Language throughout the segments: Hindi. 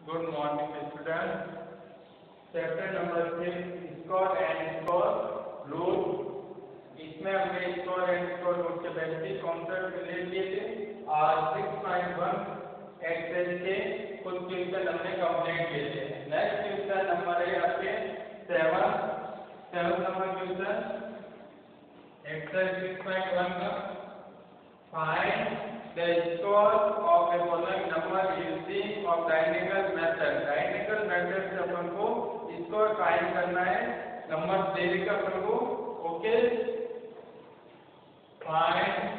Good morning students. Chapter number six, score and score, rule. इसमें हमने स्कोर एंड स्कोर रूल के बेसिक कॉन्सेप्ट ले लिए थे आज 6.1 एक्सेल के कुछ क्वेश्चन हमने कंप्लीट किए थे नेक्स्ट क्वेश्चन नंबर है आपके सेवन सेवन नंबर क्वेश्चन एक्सेल 6.1 का find the score of a following number using of diagonal method diagonal method से अपन को स्कोर फाइंड करना है नंबर देने का अपन को okay find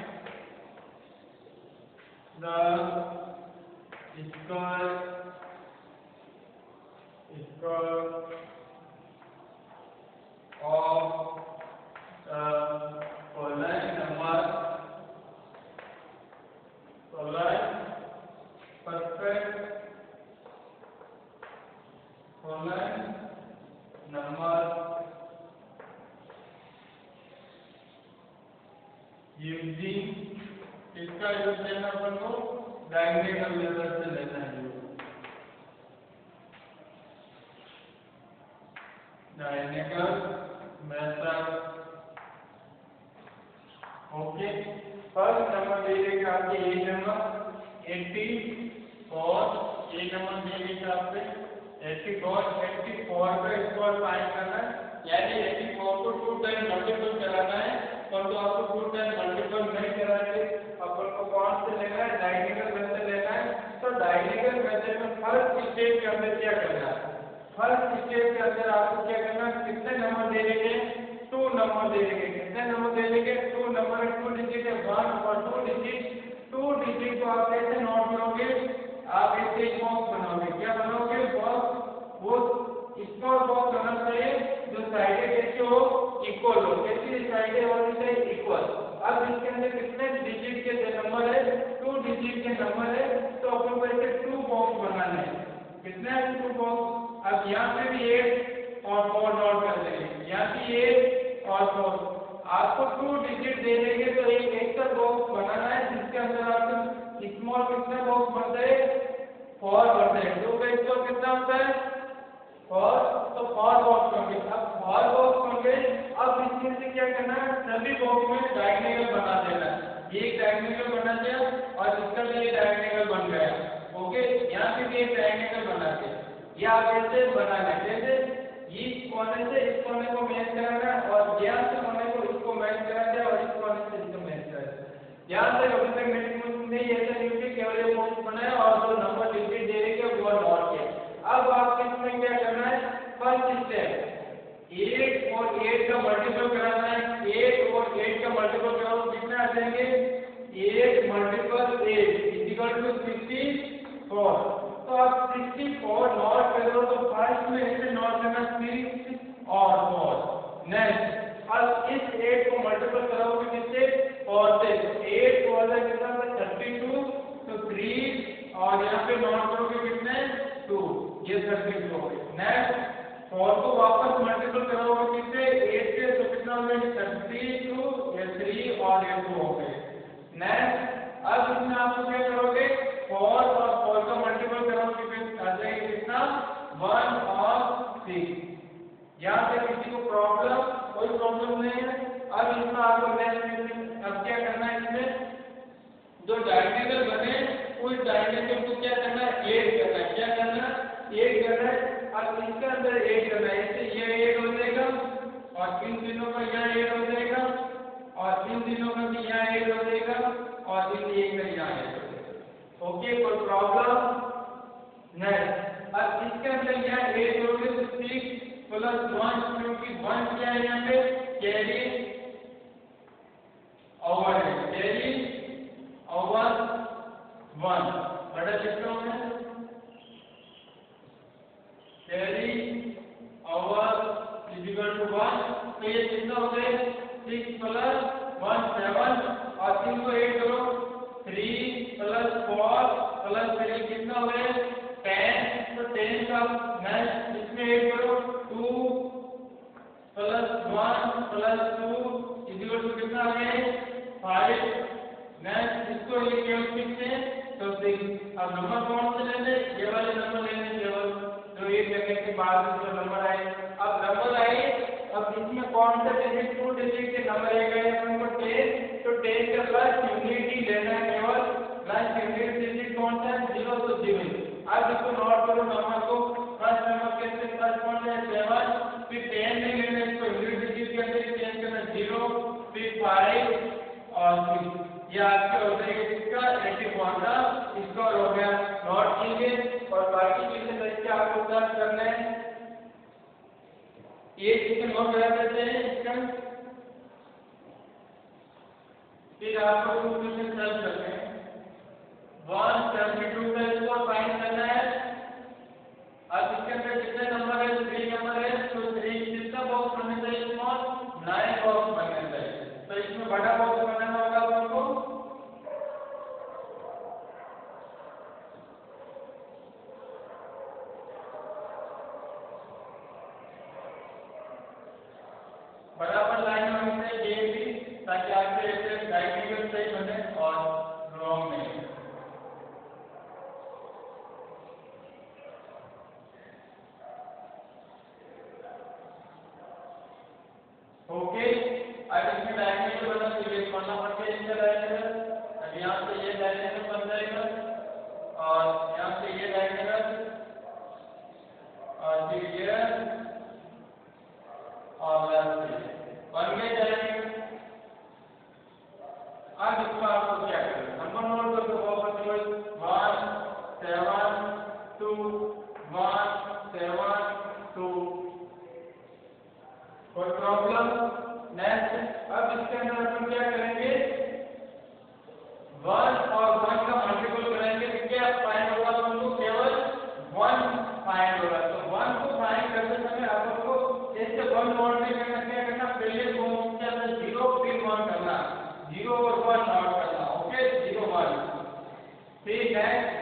the score score of the following number following perfect following number using इसका यूज़ लेना अपन को डायग्राम मेथड से लेना है diagram method okay first number दे देगा आपके a number eighty four a number दे देगा आपके एट्टी फोर एट्टी फोर का स्कोर फाइंड करना है यानी एट्टी फोर को टू टाइम मल्टीपल कराना है परंतु तो आपको टू टाइम मल्टीपल नहीं कराएँगे अपन को कौन से लेना है डायगोनल मेथड लेना है तो डायगोनल मेथड में फ़र्स्ट स्टेप के अंदर क्या करना है? फ़र्स्ट स्टेप के अंदर आपको क्या करना है? कितने नंबर दे देंगे? टू नंबर दे देंगे। कितने नंबर दे देंगे? टू नंबर टू डिजिट है वन और टू डिजिट टू डिजिट को आप कैसे नोट करोगे? आप ऐसे बॉक्स बनाओगे। क्या बनाओगे? बॉक्स वो स्मॉल बॉक्स होना चाहिए, जो साइडें कैसे हो इक्वल हो। कैसी साइडें होनी चाहिए इक्वल अब इसके अंदर कितने डिजिट के नंबर है? टू डिजिट के नंबर है। तो अपन को ऐसे टू बॉक्स बनाना है। कितने है टू बॉक्स अब यहाँ पे भी एट और फोर नोट कर देंगे। यहाँ भी एट और फोर आपको टू डिजिट दे देंगे तो एक एक्स्ट्रा बॉक्स बनाना है, जिसके अंदर आपको स्मॉल कितने बॉक्स बनते हैं? फोर बनते हैं। टू का स्कोर कितना होता है? फोर तो फोर बॉक्स होंगे। अब फोर बॉक्स होंगे। अब इसमें से क्या करना है? सभी बॉक्स में डायगोनल बना देना है। एक डायगोनल बना दिया और इसका भी एक डायगोनल बन गया। ओके, यहाँ पे भी एक डायगोनल बना दिया। ये आप ऐसे बनाना जैसे इस कोने से इस कोने को मैच कराना और यहाँ से कोने को इसको मैच करा दिया और इस कोने से इसको मैच करा दिया। यहाँ से अभी तक मैच नहीं, ऐसा नहीं कि केवल ये बॉक्स बनाया और जो नंबर डिजिट दे रहे हैं वो नॉट किया। अब आपको इसमें क्या करना है? फ़र्स्ट स्टेप एट और एट का मल्टीपल कराना है। एट और एट का मल्टीपल कराओ, कितना आ जाएँगे? Eight multiple eight equal to sixty four तो आप सिक्सटी फोर नॉट करो तो फ़र्स्ट में ऐसे नॉट करना सिक्स और फोर नेक्स्ट अब इस एट को मल्टीपल कराओगे किससे? फोर से. एट फोर से कितना? थर्टी टू तो थ्री और यहाँ पे नॉट करोगे कितने टू ये थर्टी टू हो गए. नेक्स्ट फोर को वापस मल्टीपल कराओगे किससे? एट से. तो कितना हो गया? थर्टी टू ये थ्री और ये टू हो गए. नेक्स्ट अब इसमें आपको क्या करोगे? फोर और फोर का मल्टीपल करोगे फिर आ जाएगा कितना वन और सिक्स यहाँ से किसी को प्रॉब्लम कोई प्रॉब्लम नहीं है, अब इसमें आपको नेक्स्ट अब क्या करना है इसमें? जो डायगोनल बने, उस डायगोनल को क्या करना है? एड करना है। क्या करना है? एड करना है। अब इसके अंदर एड करना है। इससे ये एड हो जाएगा, और इन दिनों का यहाँ एड हो जाएगा, और इन दिनों का भी यहाँ एड हो जाएगा, और इन एक का यहाँ एड हो ओके कोई प्रॉब्लम नहीं अब इसके अंदर यह ए जोड़ सिक्स प्लस वन क्योंकि वन क्या है यहाँ पे? कैरी ओवर है कैरी ओवर वन बड़ा लिखता हूँ मैं carry over is equal to one तो ये कितना हो गए सिक्स प्लस वन सेवन और तीन को एड करो three plus four plus three कितना हो गए टेन तो टेन का नेक्स्ट इसमें एड करो two plus one plus two equal to कितना आ गया फाइव नेक्स्ट इसको ये केवल सिक्स है तो सिक्स अब नंबर कौन से लेने ये वाले नंबर लेने बाद में जो नंबर आए अब नंबर आए अब इसमें कौन सा डिजिट टू डिजिट के नंबर एक है अपन को टेन तो टेन का प्लस यूनिट ही लेना है केवल प्लस यूनिट डिजिट कौन सा है? ज़ीरो तो ज़ीरो अब इसको नोट करो नंबर को। फ़र्स्ट नंबर कैसे फ़र्स्ट कौन है? सेवन फिर टेन नहीं लेना इसको यूनिट डिजिट के चेंज करना ज़ीरो फिर फाइव और ये आपके हो जाएगा इसका एटी वन का इसका हो गया। नोट कीजिए और बाकी चीज़ें देख आपको सर्च करना है। ये चीज़ें नोट करा देते हैं इसका फिर आपको टू क्वेश्चन सर्च करना है। वन सेवेंटी टू का स्कोर फाइंड करना है। अब इसके अंदर कितने नंबर है? थ्री नंबर है। तो थ्री कितना बॉक्स बनना चाहिए स्मॉल नाइन बॉक्स बनना चाहिए। तो इसमें बड़ा बॉक्स बनाना होगा आपको बराबर लाइन होनी चाहिए ताकि Thank you.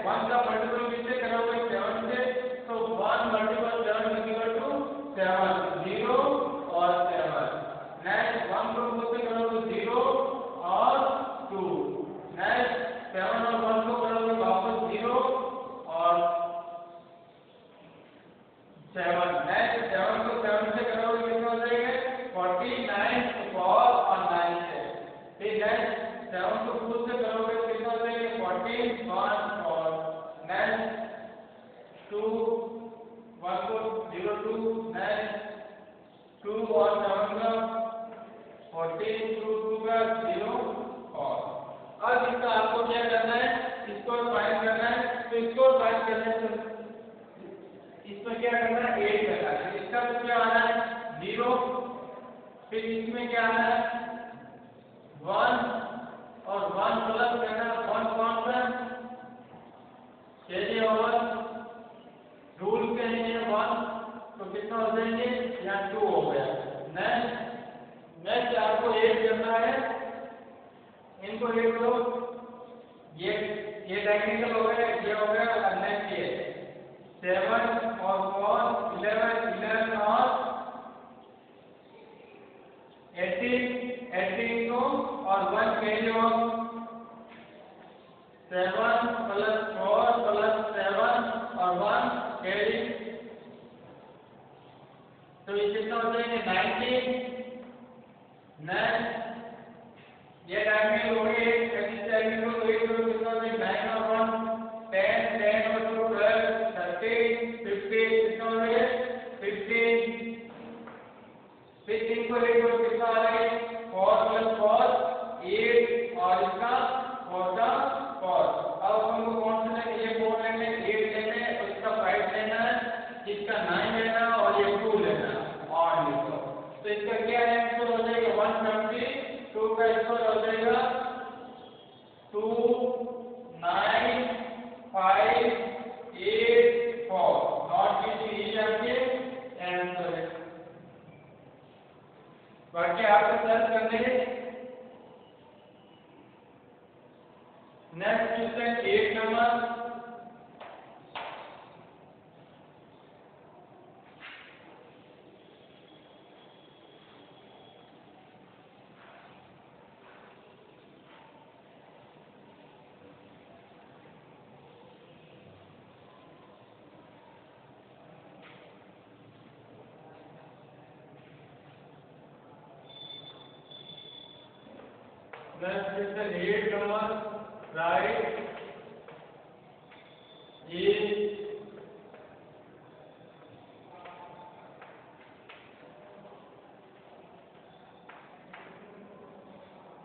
1 का मल्टीपल किससे करोगे 7 से तो 1 मल्टीपल 7 इक्वल टू 7 तो इसको फाइंड करने से इसमें क्या करना है? एट करना है इसका तो क्या आना है? ज़ीरो। फिर इसमें क्या आना है? वन। और वन प्लस करना वन कौन सा चलिए और रूल के लिए वन। तो कितना हो जाएँगे? यहाँ टू हो गया। नेक्स्ट नेक्स्ट आपको एट करना है। इनको एट करो ये ये डायमेंशनल हो गया, ये हो गया नेक्स्ट ये सेवन और फोर इलेवन इलेवन और एटीन एटीन को और वन कैरी हो। Seven plus four plus seven और वन कैरी तो ये कितना हो जाएँगे नाइनटीन नेक्स्ट ये डायमेंशन हो गए इस डायमेंशन को एक करो कितना हो नाइन और टेन टेन और टू ट्वेल्व थर्टीन फिफ्टीन कितना हो गए फिफ्टीन फिर इनको एक कितना आ रहा है फोर प्लस फोर एट और इसका फोर का फोर अब हमको कौन सा लेना ये फोर लेना है एट लेना है और फाइव लेना है इसका नाइन लेना है और ये टू लेना है और लिखो तो इसका क्या आंसर हो जाएगा वन सेवेंटी टू का स्कोर हो जाएगा two nine five eight four. Note कीजिए ये आपके आंसर है। बाकी आपको सर्च करने next question eight number next is eight number right A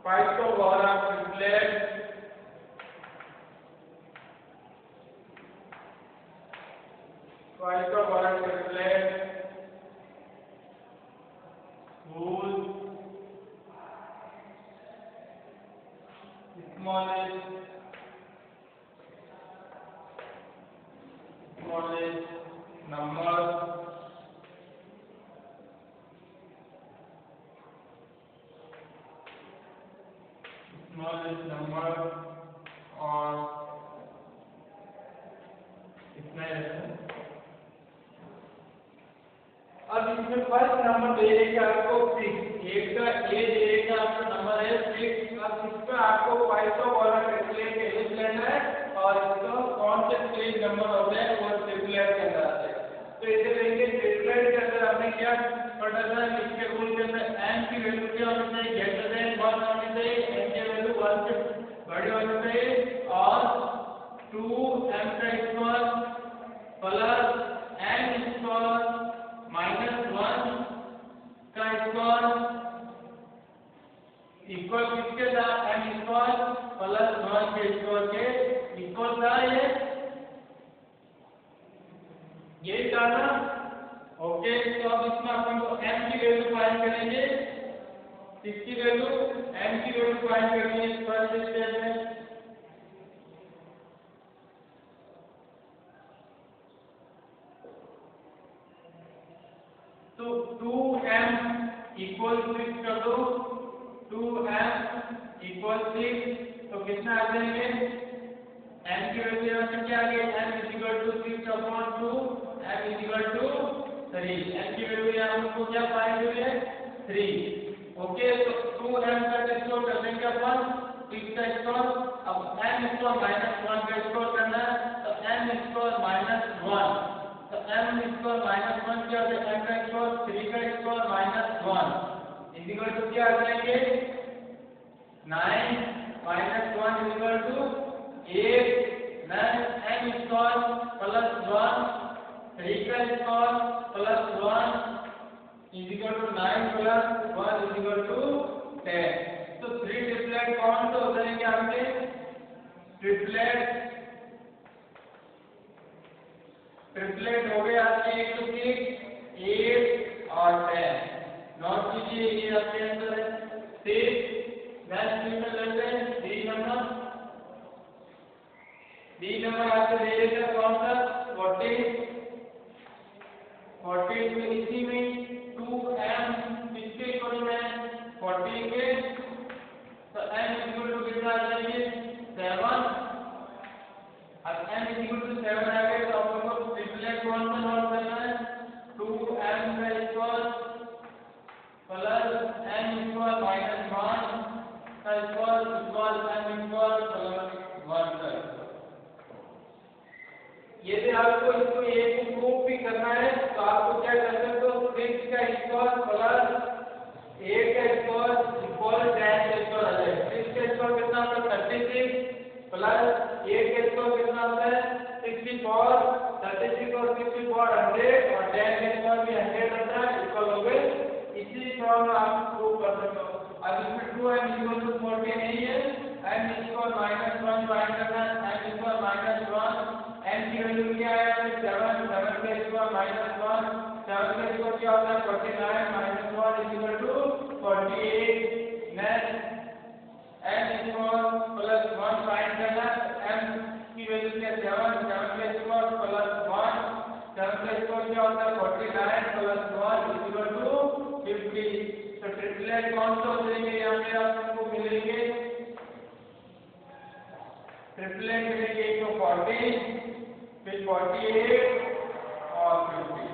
Pythagora triplet Pythagora triplet whose smallest three okay तो 2m का स्कोर कर देंगे अपन सिक्स का स्कोर अब m स्कोर माइनस वन का स्कोर करना है तो m स्कोर माइनस वन तो m स्क्वायर माइनस वन क्या होता है m का स्क्वायर थ्री का square minus one equal to क्या आ जाएँगे nine minus one equal to eight nine m square plus one three का square plus one equal to nine plus one equal to ten तो थ्री ट्रिपलेट कौन से हो जाएँगे आपके ट्रिपलेट ट्रिपलेट हो गए आपके एक सौ सिक्स एट और टेन नोट कीजिए ये आपके आंसर है. सिक्स नेक्स्ट क्वेश्चन लेते हैं. डी नंबर डी नंबर आपको दे देगा कौन सा? फोर्टीन फोर्टीन इसी में. टू इक्वल है फोर्टीन के तो इक्वल टू कितना आ अब to 7 आ गए तो को कौन सा करना है? 2m का स्क्वायर प्लस स्क्वायर माइनस 1 का इक्वल m स्क्वायर प्लस 1 का यदि आपको इसको एक प्रूफ भी करना है तो आपको क्या कर सकते हो? 6 का स्क्वायर प्लस 8 का स्क्वायर इक्वल 10 का स्क्वायर आ जाएगा 6 का स्क्वायर कितना होता है? 36 प्लस एट के स्क्वायर कितना होता है? सिक्सटी फोर थर्टी सिक्स और सिक्सटी फोर हंड्रेड और टेन के स्क्वायर भी हंड्रेड होता है इक्वल हो गए। इसी फॉर्म में आप प्रूव कर सकते हो। अब इसमें two M equal to forty नहीं है। M equal minus one find करना है M equal minus one M की वैल्यू क्या है? सेवन सेवन के स्क्वायर माइनस वन 7 इक्वल क्या होता है 49 minus 1 equal to 48 next n equal plus 1 find करना m की वैल्यू क्या 7 7 इक्वल प्लस 1 7 इक्वल क्या होता है 49 प्लस 1 इक्वल टू 50 तो ट्रिपलेट कौन से हो जाएँगे यहाँ पे आपको मिलेंगे ट्रिपलेट मिलेंगे एक तो 40 फिर 48 और 50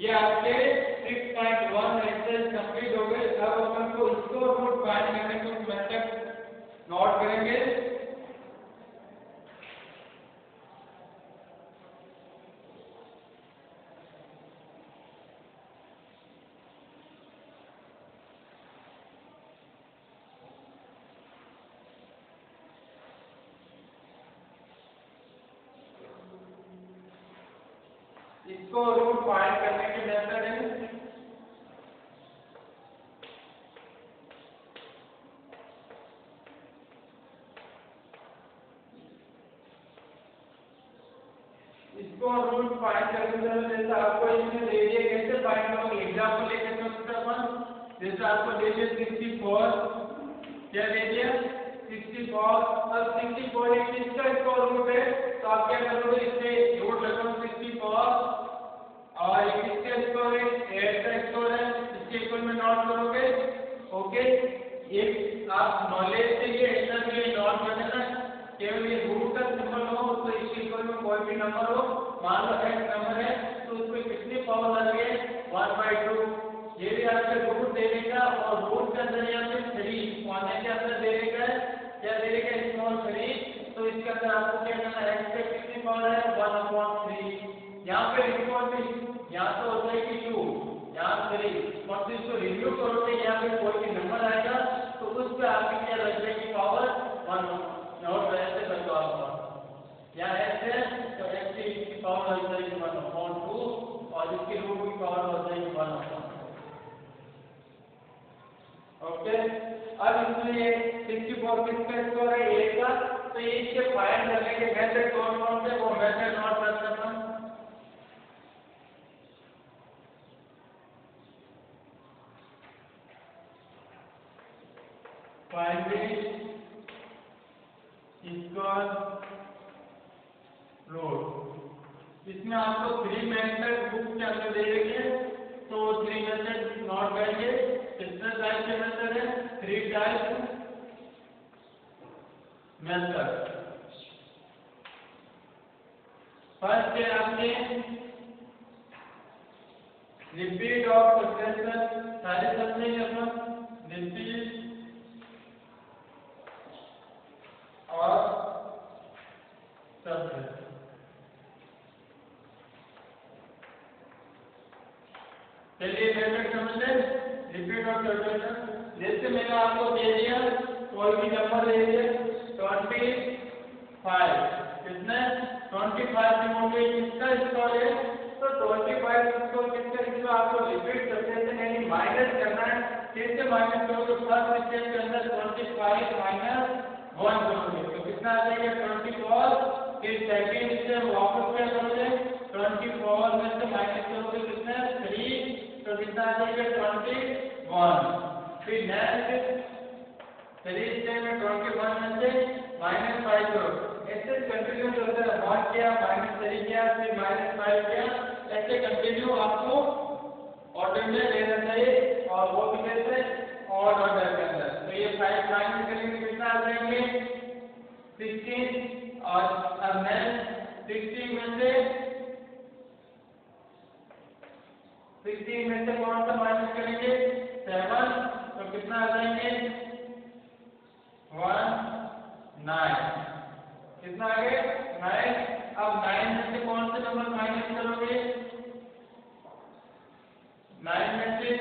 ये आपके 6.1 एक्सरसाइज कंप्लीट हो गए अब अपन को स्कोर रूट फाइंड करने को मेथड नोट करेंगे इसको रूट फाइंड करने के मेथड है इसको हम रूट फाइंड करने के जैसे आपको इसमें दे दिए कैसे फाइंड करोगे एग्जांपल लेके चलते अपन जैसे आपको दे दिया 64 क्या दे दिया 64 अब 64 एक किसका स्कोर रूट है? तो आप क्या करोगे, इससे रूट लगो 64 और ये किसका स्कोर है? एट का स्कोर है। इसके इक्वल में नोट करोगे। ओके एक आप नॉलेज से ये ऐसा भी नोट कर देना केवल ये रूट का सिंबल हो तो इसके इक्वल में कोई भी नंबर हो मान लो एक्स नंबर है तो उसमें कितनी पावर लगे वन बाई ये भी आपके रूट दे देगा और रूट के अंदर यहाँ पे थ्री पौने के अंदर दे देगा। क्या दे देगा? स्मॉल थ्री तो इसके अंदर आपको क्या करना है? एक्स पे कितनी पावर है? वन अपॉन थ्री यहाँ पे रिकॉर्ड यहाँ तो होता है कि टू यहाँ थ्री और तो इसको रिव्यू करोगे यहाँ पे कोई भी नंबर आएगा तो उस पर आपकी क्या लग जाएगी पावर वन नोट ऐसे बदलो आपका यहाँ एक्स है तो एक्स की पावर लग जाएगी वन अपॉन टू और इसकी रूट की पावर हो जाएगी वन अपॉन ओके अब इसमें ये सिक्सटी फोर किसका स्कोर है ए का तो ये इसके फाइंड करने के मेथड कौन कौन से वो मेथड नोट कर सकते हैं finding square root इसमें आपको थ्री मेथड बुक के अंदर दे देंगे तो थ्री मेथड नोट करेंगे टाइप के मेथड है थ्री टाइप मेथड फ़र्स्ट है आपके रिपीट ऑफ़ सक्सेशन सारे समझेंगे अपन रिपीट और सबसेट चलिए मेथड समझ लें रिपीट और सबसेट जैसे मैंने आपको दे दिया। कोई भी नंबर दे दिया ट्वेंटी फाइव कितने? ट्वेंटी फाइव में गई किसका स्कोर है? तो ट्वेंटी फाइव स्कोर किसका इसमें आपको रिपीट सबसेट यानी माइनस करना है। किससे माइनस करोगे फ़र्स्ट स्टेप के अंदर ट्वेंटी फाइव माइनस वन करोगे। तो कितना आ जाएगा? ट्वेंटी फोर फिर सेकेंड से वापस क्या करोगे? ट्वेंटी फोर में से माइनस करोगे कितना? थ्री तो कितना आ जाएगा? ट्वेंटी वन फिर नेक्स्ट थ्री से में ट्वेंटी वन में से माइनस फाइव करो ऐसे कंटिन्यू चलता है वन किया माइनस थ्री किया, फिर माइनस फाइव किया, ऐसे कंटिन्यू आपको ऑर्डर में लेना चाहिए और वो भी कैसे और ऑर्डर के अंदर तो ये फाइव माइनस करेंगे कितना आ जाएँगे? सिक्सटीन और अब नेक्स्ट सिक्सटीन में से सिक्सटीन में से कौन सा माइनस करेंगे? सेवन तो कितना आ जाएँगे? वन नाइन कितना आ गए? नाइन अब नाइन में से कौन से नंबर माइनस करोगे? नाइन में से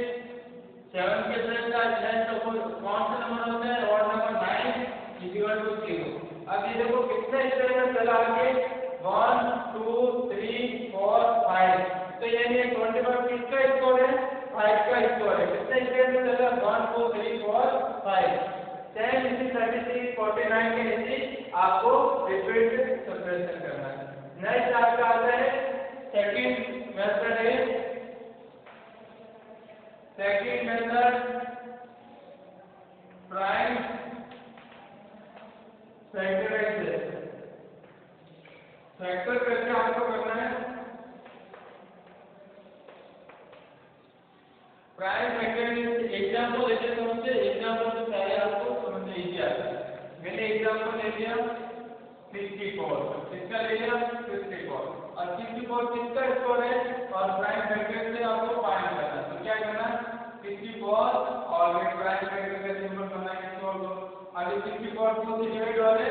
सेवन के साथ का है तो कौन सा नंबर होता है? और number nine equal to zero अब ये देखो कितने स्टेप में चला आगे one two three four five तो यानी ट्वेंटी फाइव किसका स्कोर है? फाइव का स्कोर है कितने स्टेप में चला one two three four five ten इसी थर्टी सिक्स फोर्टी नाइन के नीचे आपको रिपीट सब्ट्रैक्शन करना है। नेक्स्ट आपका आता है सेकंड मेथड है second method prime factorization factor करके आपको करना है प्रायर मैकेनिक्स एग्जांपल लेते हैं तो मुझे एग्जांपल से पहले आपको समझ लीजिए मैंने एग्जांपल ले लिया सिक्सटी फोर किसका ले लिया सिक्सटी फोर और सिक्सटी फोर किसका स्कोर है और प्राइम फैक्टर से आपको फाइंड करना है तो क्या करना है 64 और फिर प्राइम फैक्टर का सिंपल करना. है स्कोर को अभी सिक्सटी फोर डिवाइड वाले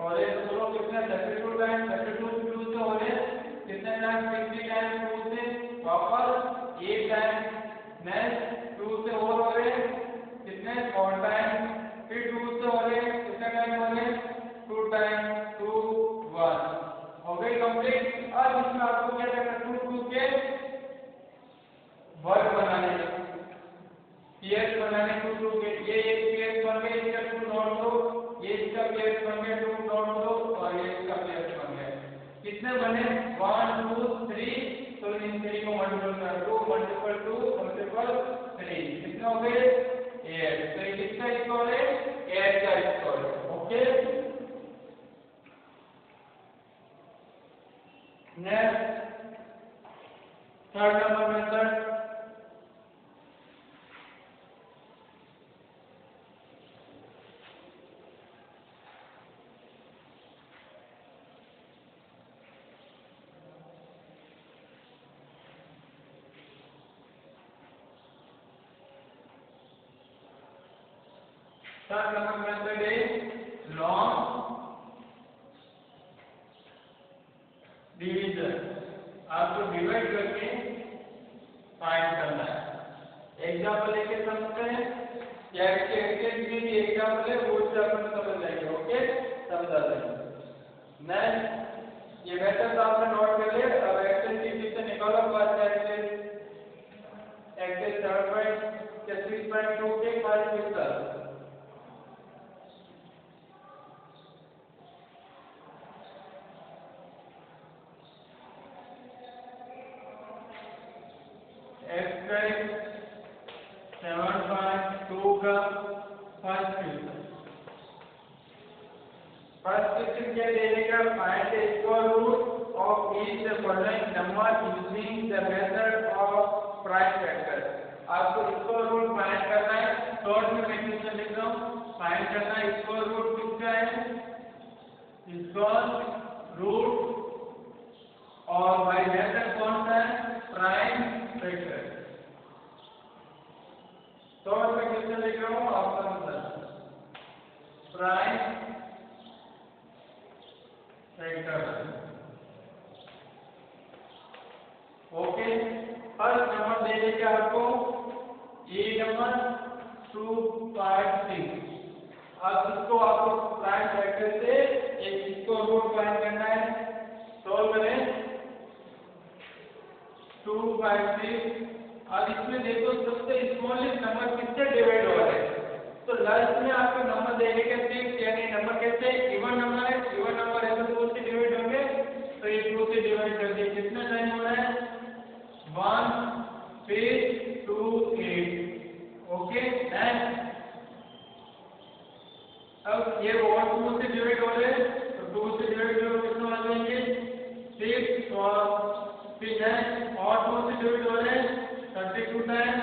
और ये दोनों कितने? थर्टी हो टाइम थर्टी टू से हो रहे कितने टाइम सिक्सटी टाइम टू से वापस नेक्स्ट 2 से और हो रहे कितने 4 टाइम फिर 2 से हो रहे कितने टाइम हो रहे 2 टाइम 2 1 हो गई कंप्लीट अब इसमें आपको क्या करना 2 2 के वर्ग बनाने पीएस बनाने टू टू के। ये एक पीएस बन गया इसका टू नोट दो। ये इसका पीएस बन गया टू नोट दो। और ये इसका पीएस बन गया कितने बने? वन टू थ्री तो इन थ्री को मल्टीपल कर two multiple two multiple three कितने हो गए? एट तो ये किसका स्कोर है? एट का square okay next third number method Third number method is long division. आपको डिवाइड करके फाइंड करना है एग्ज़ाम्पल लेके समझते हैं या इसके एक्सचेंज में भी एग्ज़ाम्पल है वो से अपन समझ जाएँगे ओके समझा देंगे नेक्स्ट ये मेथड आपने नोट कर लिया अब एक्सेल शीट से निकालो first excel excel third point या सिक्स पॉइंट टू के five pixel seven point two का फ़र्स्ट क्वेश्चन फ़र्स्ट क्वेश्चन क्या दे देगा find the square root of each the following number using the method of prime factor आपको स्क्वायर रूट फाइंड करना है शॉर्ट में मैं क्वेश्चन लिख रहा हूँ फाइंड करना है स्क्वायर रूट किसका है स्क्वायर रूट और भाई मेथड कौन सा है? प्राइम फैक्टर तो मैं क्वेश्चन लिख रहा हूँ? Option sir prime factor okay first number दे देगा आपको a number two five six अब इसको आपको प्राइम फैक्टर से एक इसको रूट फाइंड करना है सॉल्व करें टू फाइव सिक्स अब इसमें देखो सबसे स्मॉलेस्ट नंबर किससे डिवाइड हो रहा है? तो लास्ट में आपको नंबर देने के सिक्स यानी नंबर कैसे इवन नंबर है इवन नंबर है तो दो से डिवाइड होंगे तो ये टू से डिवाइड कर दिए। कितना टाइम हो रहा है? One six two eight okay next अब ये और टू से डिवाइड हो रहे हैं तो टू से डिवाइड करो कितना हो जाएँगे? सिक्स और फिर नेक्स्ट और टू से डिवाइड हो रहे हैं? Thirty two time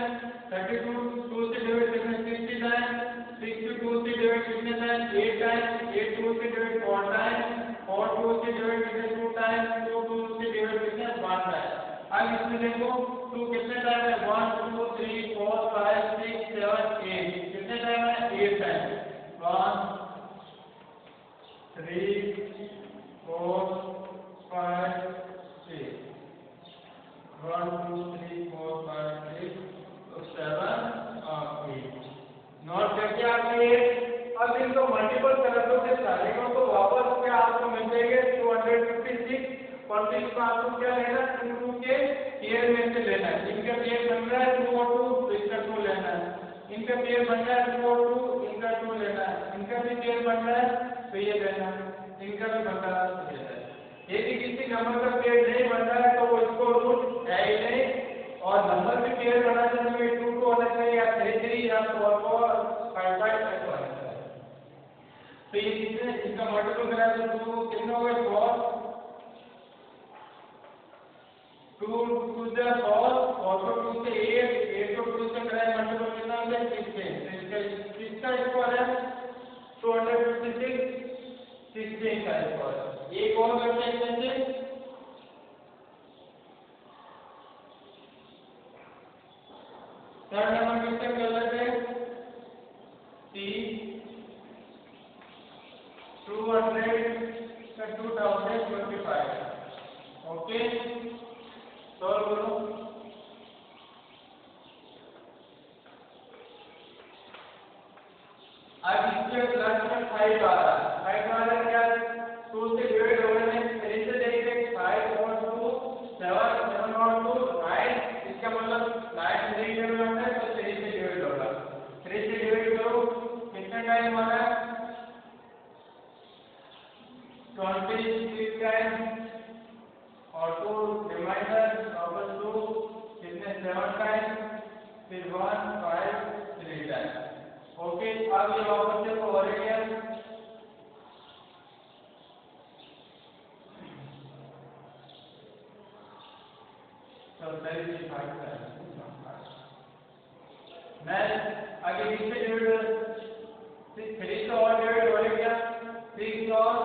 thirty two two से डिवाइड कितने सिक्सटी टाइम सिक्सटी टू से डिवाइड कितने time eight time eight two से divide four time four two से डिवाइड कितने टू टाइम टू टू से डिवाइड कितने वन टाइम अब इसमें देखो टू कितने टाइम है? One two three four five six seven eight कितने टाइम है? Eight time one three four five six one, two, three, four, five, six, तो seven और eight. नोट करके आपने ये अब इनको मल्टीपल कर दोगे सारे को तो वापस क्या आपको मिल जाएँगे टू हंड्रेड फिफ्टी सिक्स और इसमें आपको क्या लेना टू टू के पेयर में से लेना है इनका पेयर बन रहा है टू और टू तो इसका टू लेना है इनका पेयर बन रहा है और टू इनका टू लेना है इनका भी पेयर बन रहा है तो ये लेना इनका भी बन रहा है यदि किसी नंबर का पेयर नहीं बन रहा है तो वो इसको रूट ही नहीं और नंबर भी पेयर बना चाहिए टू टू होना चाहिए या थ्री थ्री या फोर फोर फाइव फाइव ऐसा होना चाहिए तो ये कितने, इसका मल्टीपल करा तो कितने हो गए? फोर टू टू से फोर फोर को टू से एट एट को टू से कराए मल्टीपल कितना होता है सिक्सटीन तो इसका किसका इक्वल है two hundred fifty six sixteen का इक्वल ये कौन करते हैं इसमें से। थर्ड नंबर किसका कर लेते हैं। See two hundred two thousand twenty five okay? आ रहा है. क्या टू से डिवाइड हो रहे हैं थ्री से देखेंगे फाइव और टू सेवन सेवन और टू नाइन इसका मतलब नाइन थ्री डिवाइड होता है तो थ्री से डिवाइड होगा थ्री से डिवाइड करो कितना टाइम आ रहा है ट्वेंटी टाइम और टू रिमाइंडर वापस टू कितने? सेवन टाइम फिर one five three time okay अब ये वापस से हो रही है So that five times. Next, आगे नीचे डिवाइड थ्री से और डिवाइड हो क्या सिक्स और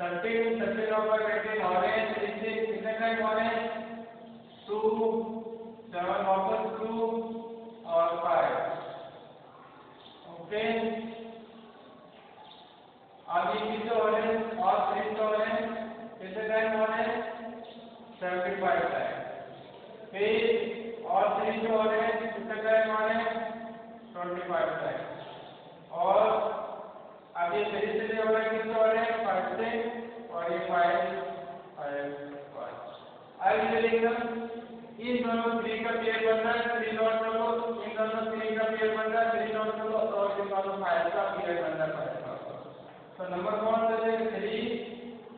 थर्टीन थर्टीन और एटीन हो रहे हैं थ्री से कितने टाइम हो रहे हैं टू सेवन वापस टू और फाइव ओके आगे कितने हो रहे हैं और थ्री से हो रहे हैं कितने टाइम हो रहे हैं सेवेंटी फाइव टाइम फिर और थ्री से हो रहे हैं कितने टाइम हो रहे हैं ट्वेंटी फाइव टाइम और अब ये थ्री से हो रहे हैं, कितने हो रहे हैं? फाइव से और ये फाइव फाइव फाइव अब ये लिखना इन दोनों थ्री का पेयर बन रहा है थ्री नॉट कर लो इन दोनों थ्री का पेयर बन रहा है थ्री नॉट कर लो और इन दोनों फाइव का पेयर बन रहा है तो नंबर कौन सा है? Three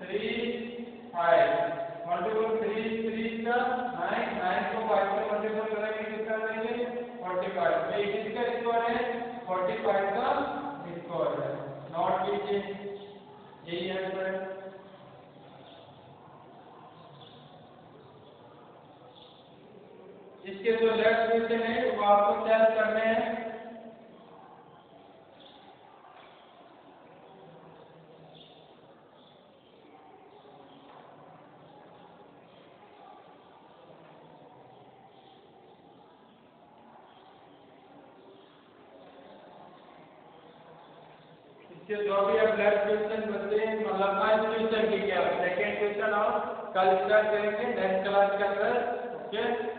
three five multiple three three का नाइन नाइन को फाइव से मल्टीपल करेंगे कितना मिलेंगे फोर्टी ये किसका स्क्वायर है फोर्टी फाइव का स्क्वायर है नॉट लीजिए यही है इसके जो लेफ़्ट क्वेश्चन है, वो आपको क्या करने हैं। इसके जो भी अब लेफ़्ट क्वेश्चन बचे हैं मतलब पाँच क्वेश्चन की क्या? सेकेंड क्वेश्चन और कल स्टार्ट करेंगे नेक्स्ट क्लास के अंदर ओके